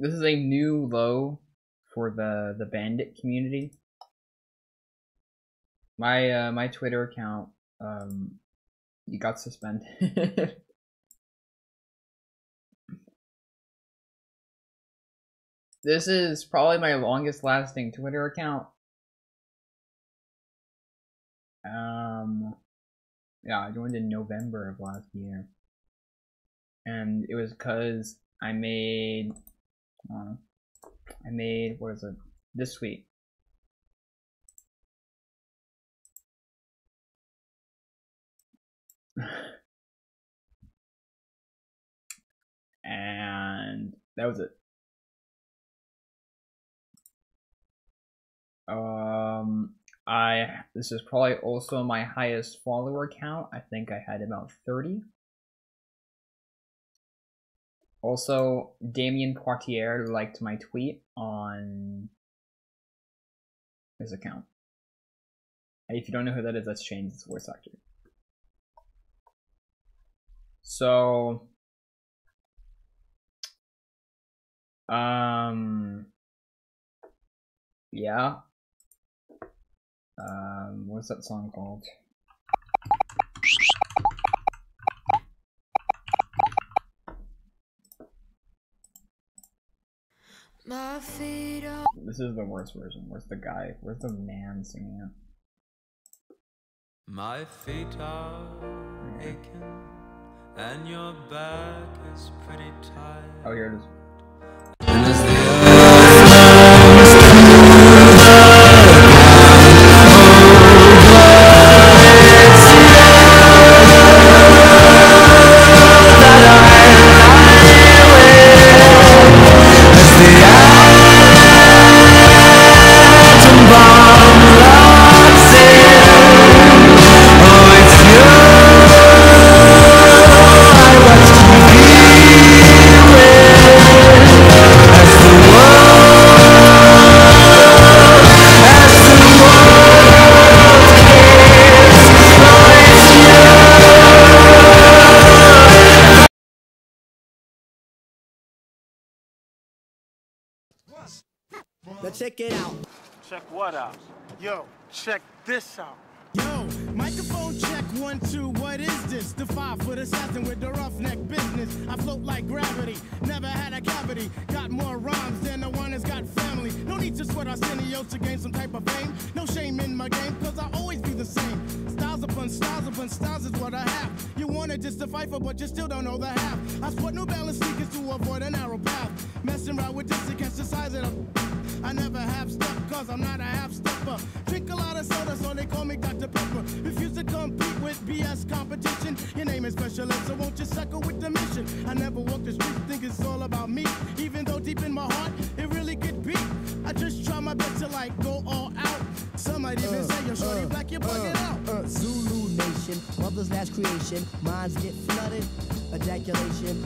this is a new low for the the bandit community. My uh, my Twitter account um you got suspended. this is probably my longest lasting Twitter account. Um yeah, I joined in November of last year. And it was cuz I made uh, I made what is it? This week. and that was it. Um, I this is probably also my highest follower count. I think I had about thirty. Also, Damien Poitier liked my tweet on his account. And if you don't know who that is, that's Shane's voice actor. So, um, yeah. Um, what's that song called? My feet are This is the worst version. Where's the guy? Where's the man singing it? My feet are aching, and your back is pretty tired. Oh, here it is. Now check it out. Check what out? Yo, check this out. Yo, microphone check one, two, what is this? The five foot assassin with the roughneck business. I float like gravity, never had a cavity. Got more rhymes than the Winans got family. No need to sweat Arsenio to gain some type of fame. No shame in my game, cause I always be the same. Styles upon styles upon styles is what I have. Just to fight for, but you still don't know the half. I sport New Balance sneakers to avoid a narrow path. Messing around with this to catch the size of the. I never have step cause I'm not a half stepper. Drink a lot of soda, so they call me Dr. Pepper. Refuse to compete with BS competition. Your name is special so won't you suckle with the mission? I never walk the street, think it's all about me. Even though deep in my heart, it really could be. I just try my best to like go all out. Some might even say you're shorty black, you're bugging. Uh, Zulu last creation. Minds get flooded, ejaculation.